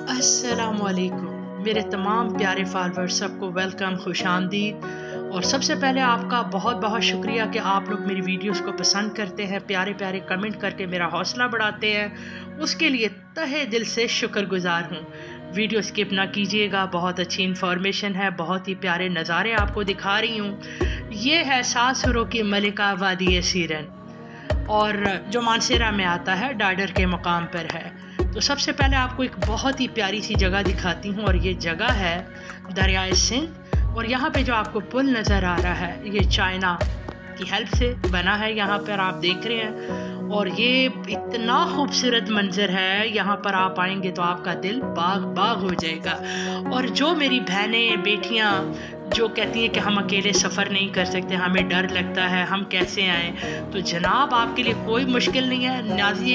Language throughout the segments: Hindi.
असलकुम मेरे तमाम प्यारे फॉलोअर्स सबको वेलकम खुश आमदीद और सबसे पहले आपका बहुत बहुत शुक्रिया कि आप लोग मेरी वीडियोस को पसंद करते हैं प्यारे प्यारे कमेंट करके मेरा हौसला बढ़ाते हैं। उसके लिए तहे दिल से शुक्रगुजार हूँ। वीडियो स्किप ना कीजिएगा, बहुत अच्छी इन्फॉर्मेशन है, बहुत ही प्यारे नज़ारे आपको दिखा रही हूँ। ये है सासुरों की मलिका वादी सीरन। और जो मानसेरा में आता है, डाडर के मकाम पर है। तो सबसे पहले आपको एक बहुत ही प्यारी सी जगह दिखाती हूँ और ये जगह है दरियाए सिंध। और यहाँ पे जो आपको पुल नज़र आ रहा है, ये चाइना की हेल्प से बना है। यहाँ पर आप देख रहे हैं। और ये इतना खूबसूरत मंज़र है, यहाँ पर आप आएँगे तो आपका दिल बाग बाग हो जाएगा। और जो मेरी बहनें, बेटियाँ, जो कहती हैं कि हम अकेले सफ़र नहीं कर सकते, हमें डर लगता है, हम कैसे आएँ? तो जनाब, आपके लिए कोई मुश्किल नहीं है। नाजी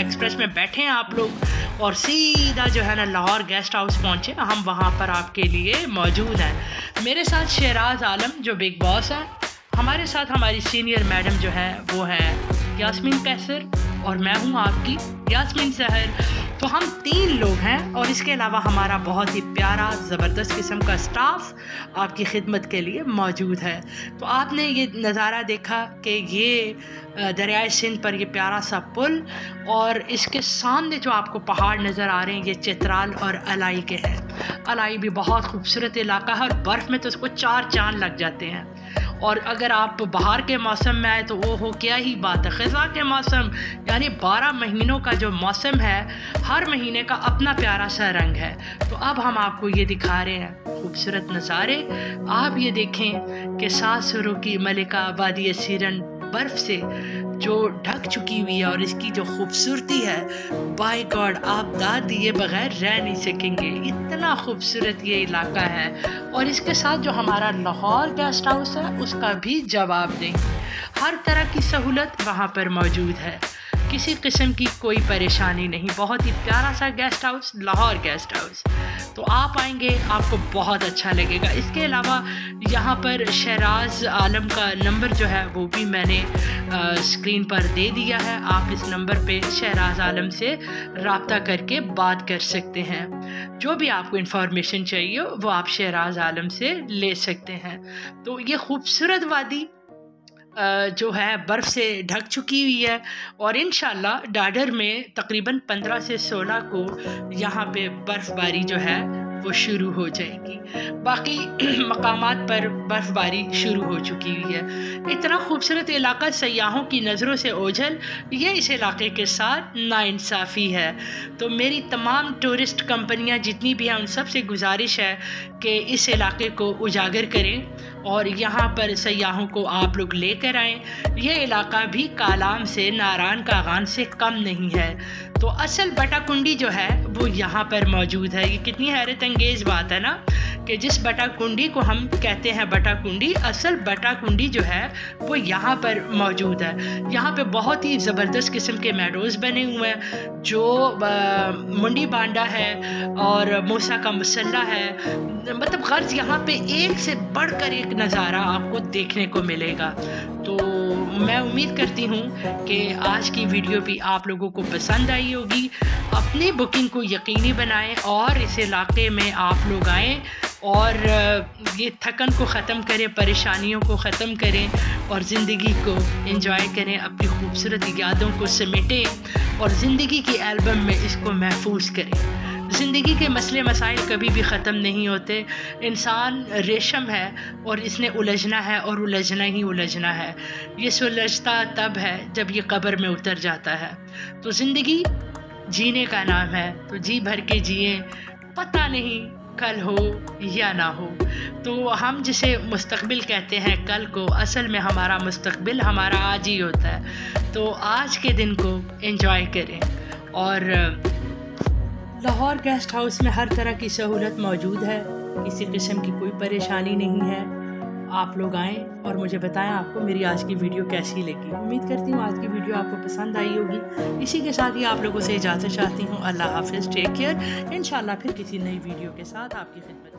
एक्सप्रेस में बैठे हैं आप लोग और सीधा जो है ना लाहौर गेस्ट हाउस पहुँचे। हम वहाँ पर आपके लिए मौजूद हैं। मेरे साथ शहराज आलम, जो बिग बॉस हैं, हमारे साथ हमारी सीनियर मैडम जो है, वो है यासमीन कैसर और मैं हूँ आपकी यासमीन सहर तो हम तीन लोग हैं और इसके अलावा हमारा बहुत ही प्यारा, ज़बरदस्त किस्म का स्टाफ आपकी खिदमत के लिए मौजूद है। तो आपने ये नज़ारा देखा कि ये दरियाए सिंध पर ये प्यारा सा पुल और इसके सामने जो आपको पहाड़ नज़र आ रहे हैं, ये चित्राल और अलाई के हैं। अलाई भी बहुत खूबसूरत इलाका है और बर्फ़ में तो उसको चार चाँद लग जाते हैं। और अगर आप बाहर के मौसम में आए तो वो हो क्या ही बात है। ख़ज़ा के मौसम, यानी बारह महीनों का जो मौसम है, हर महीने का अपना प्यारा सा रंग है। तो अब हम आपको ये दिखा रहे हैं खूबसूरत नज़ारे। आप ये देखें कि सासुरों की मलिका वादी सीरन बर्फ़ से जो ढक चुकी हुई है और इसकी जो खूबसूरती है बाय गॉड आप दाद दिए बगैर रह नहीं सकेंगे। इतना खूबसूरत ये इलाका है। और इसके साथ जो हमारा लाहौर गेस्ट हाउस है, उसका भी जवाब देंगे हर तरह की सहूलत वहाँ पर मौजूद है। किसी किस्म की कोई परेशानी नहीं। बहुत ही प्यारा सा guest house Lahore guest house तो आप आएँगे आपको बहुत अच्छा लगेगा। इसके अलावा यहाँ पर शहराज आलम का नंबर जो है वो भी मैंने आ, स्क्रीन पर दे दिया है। आप इस नंबर पे शहराज आलम से रबता करके बात कर सकते हैं। जो भी आपको इन्फॉर्मेशन चाहिए वो आप शहराज आलम से ले सकते हैं। तो ये खूबसूरत वादी जो है, बर्फ़ से ढक चुकी हुई है और इन डाडर में तकरीबन 15 से 16 को यहाँ पे बर्फ़बारी जो है वो शुरू हो जाएगी। बाकी मकाम पर बर्फ़बारी शुरू हो चुकी हुई है। इतना खूबसूरत इलाका सयाहों की नज़रों से ओझल, ये इस इलाके के साथ नाइंसाफ़ी है। तो मेरी तमाम टूरिस्ट कंपनियाँ जितनी भी हैं, उन सबसे गुजारिश है कि इस इलाके को उजागर करें और यहाँ पर सयाहों को आप लोग लेकर आएँ। यह इलाका भी कालाम से नारायण कागान से कम नहीं है। तो असल बटा कुंडी जो है, वो यहाँ पर मौजूद है। ये कितनी हैरत अंगेज बात है ना? कि जिस बटा कुंडी को हम कहते हैं बटा कुंडी असल बटा कुंडी जो है, वो यहाँ पर मौजूद है। यहाँ पे बहुत ही ज़बरदस्त किस्म के मेडोज़ बने हुए हैं, जो मुंडी बांडा है और मूसा का मसल्ला है। मतलब गर्ज यहाँ पे एक से बढ़कर एक नज़ारा आपको देखने को मिलेगा। तो मैं उम्मीद करती हूँ कि आज की वीडियो भी आप लोगों को पसंद आई होगी। अपनी बुकिंग को यकीनी बनाएँ और इस इलाके में आप लोग आएँ। और ये थकन को ख़त्म करें, परेशानियों को ख़त्म करें और ज़िंदगी को इन्जॉय करें, अपनी खूबसूरत यादों को समेटें और ज़िंदगी की एल्बम में इसको महफूज करें। ज़िंदगी के मसले मसाइल कभी भी ख़त्म नहीं होते। इंसान रेशम है और इसने उलझना है और उलझना ही उलझना है। ये सुलझता तब है जब ये कब्र में उतर जाता है। तो ज़िंदगी जीने का नाम है तो जी भर के जिए। पता नहीं कल हो या ना हो। तो हम जिसे मुस्तकबिल कहते हैं कल को, असल में हमारा मुस्तकबिल हमारा आज ही होता है। तो आज के दिन को एंजॉय करें। और, लाहौर गेस्ट हाउस में हर तरह की सहूलत मौजूद है। किसी किस्म की कोई परेशानी नहीं है। आप लोग आएँ और मुझे बताएँ आपको मेरी आज की वीडियो कैसी लगी। उम्मीद करती हूँ आज की वीडियो आपको पसंद आई होगी। इसी के साथ ही आप लोगों से इजाज़त चाहती हूँ। अल्लाह हाफिज़। टेक केयर इन फिर किसी नई वीडियो के साथ आपकी खिदमत।